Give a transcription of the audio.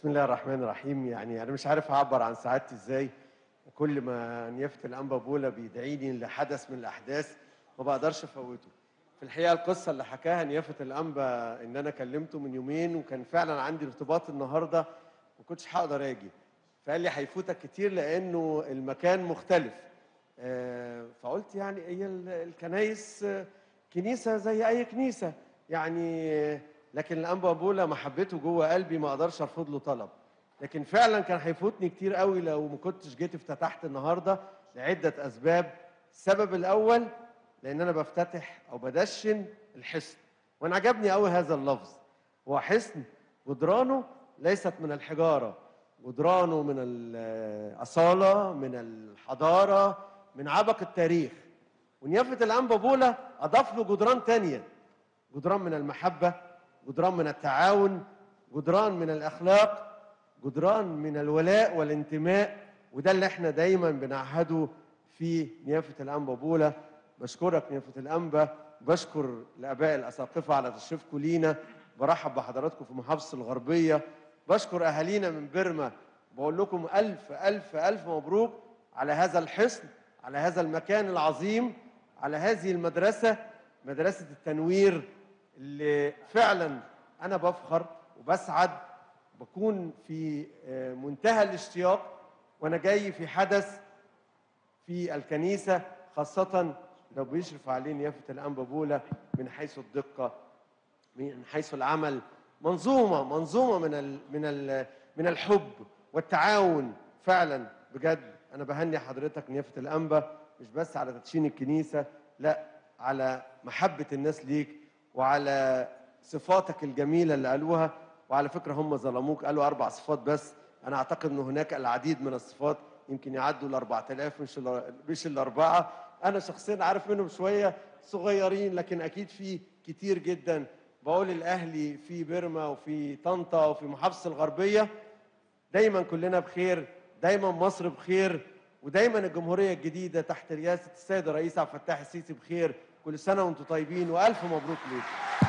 بسم الله الرحمن الرحيم. يعني أنا مش عارف اعبر عن سعادتي إزاي. وكل ما نيافة الانبا بولا بيدعيني لحدث من الأحداث ما بقدرش أفوته. في الحقيقة القصة اللي حكاها نيافة الأنبا إن أنا كلمته من يومين وكان فعلا عندي ارتباط النهارده ما كنتش هقدر آجي. فقال لي هيفوتك كتير لأنه المكان مختلف. آه، فقلت يعني هي ال- الكنايس آه، كنيسة زي أي كنيسة. يعني لكن الانبا بولا محبته جوه قلبي ما أقدرش أرفض له طلب. لكن فعلا كان هيفوتني كتير قوي لو ما كنتش جيت افتتحت النهارده لعدة أسباب. السبب الأول لأن أنا بفتتح أو بدشن الحصن. وأنا عجبني قوي هذا اللفظ. هو حصن جدرانه ليست من الحجارة. جدرانه من الأصالة من الحضارة من عبق التاريخ. ونيافة الانبا بولا أضاف له جدران تانية. جدران من المحبة. جدران من التعاون جدران من الأخلاق جدران من الولاء والانتماء وده اللي إحنا دايما بنعهده في نيافة الانبا بولا بشكرك نيافة الأنبا بشكر الاباء الأساقفة على تشريفكم لينا. برحب بحضراتكم في محافظة الغربية. بشكر أهالينا من بيرما. بقول لكم ألف ألف ألف مبروك على هذا الحصن على هذا المكان العظيم على هذه المدرسة مدرسة التنوير اللي فعلا أنا بفخر وبسعد بكون في آه، منتهى الاشتياق وأنا جاي في حدث في الكنيسة خاصة لو بيشرف عليه نيافة الانبا بولا من حيث الدقة من حيث العمل. منظومة منظومة من ال من ال من الحب والتعاون. فعلا بجد أنا بهني حضرتك نيافة الأنبا مش بس على تدشين الكنيسة لا على محبة الناس ليك وعلى صفاتك الجميلة اللي قالوها وعلى فكرة هم ظلموك قالوا أربع صفات بس. أنا أعتقد ان هناك العديد من الصفات يمكن يعدوا ال 4000 مش مش الاربعه أنا شخصيا عارف منهم شوية صغيرين لكن أكيد في كتير جدا. بقول الأهلي في بيرما وفي طنطا وفي محافظة الغربية دايما كلنا بخير دايما مصر بخير. ودايما الجمهورية الجديدة تحت رئاسة السيد الرئيس عبد الفتاح السيسي بخير. كل سنة وأنتم طيبين وألف مبروك ليكم.